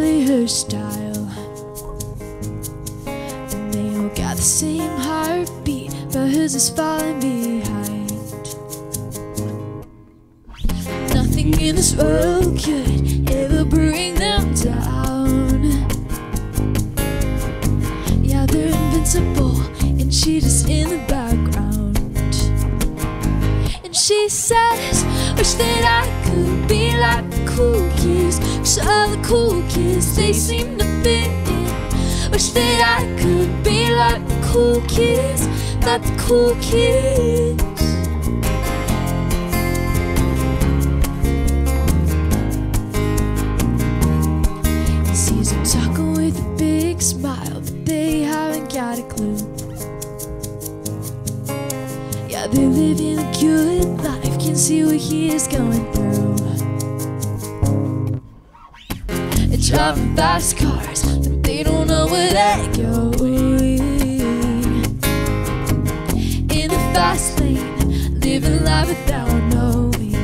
really her style. And they all got the same heartbeat, but hers is falling behind. Nothing in this world could ever bring them down. Yeah, they're invincible, and she just in the background. And she says, Wish that I could be like Cause all the cool kids, they seem to fit in. Wish that I could be like the cool kids, like the cool kids. Sees talking with a big smile, but they haven't got a clue. Yeah, they're living a good life, can see what he is going through. Driving fast cars, but they don't know where they're going. In the fast lane, living life without knowing.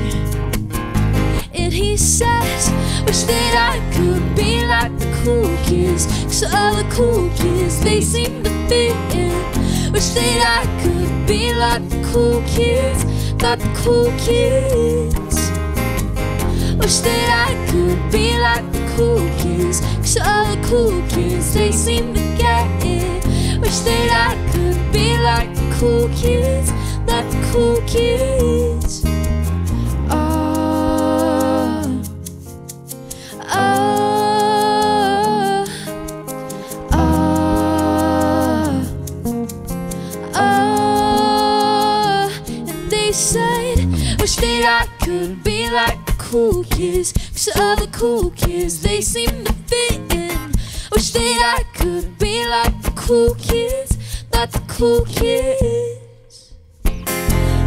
And he says, Wish that I could be like the cool kids. Cause all the cool kids, they seem to fit in. Wish that I could be like the cool kids, like the cool kids. Wish that Cause all the cool kids, they seem to get it. Wish that I could be like the cool kids, like the cool kids. Ah, ah, ah, ah. And they said, Wish that I could be like cool kids. Cause the cool kids, they seem to fit in. Wish that I could be like the cool kids, like the cool kids.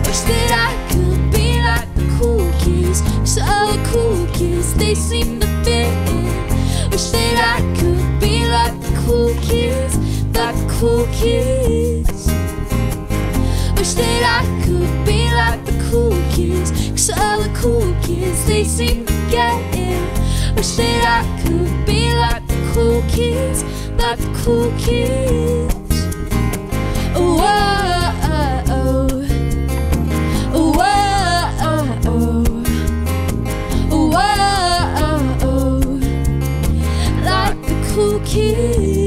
Wish that I could be like the cool kids. Cause the cool kids, they seem to fit in. Wish that I could be like the cool kids, like the cool kids. Wish that I could be like the kids Cause all the cool kids, they seem to get it Wish that I could be like the cool kids Like the cool kids. Whoa Cool kids.